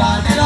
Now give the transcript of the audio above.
Dale.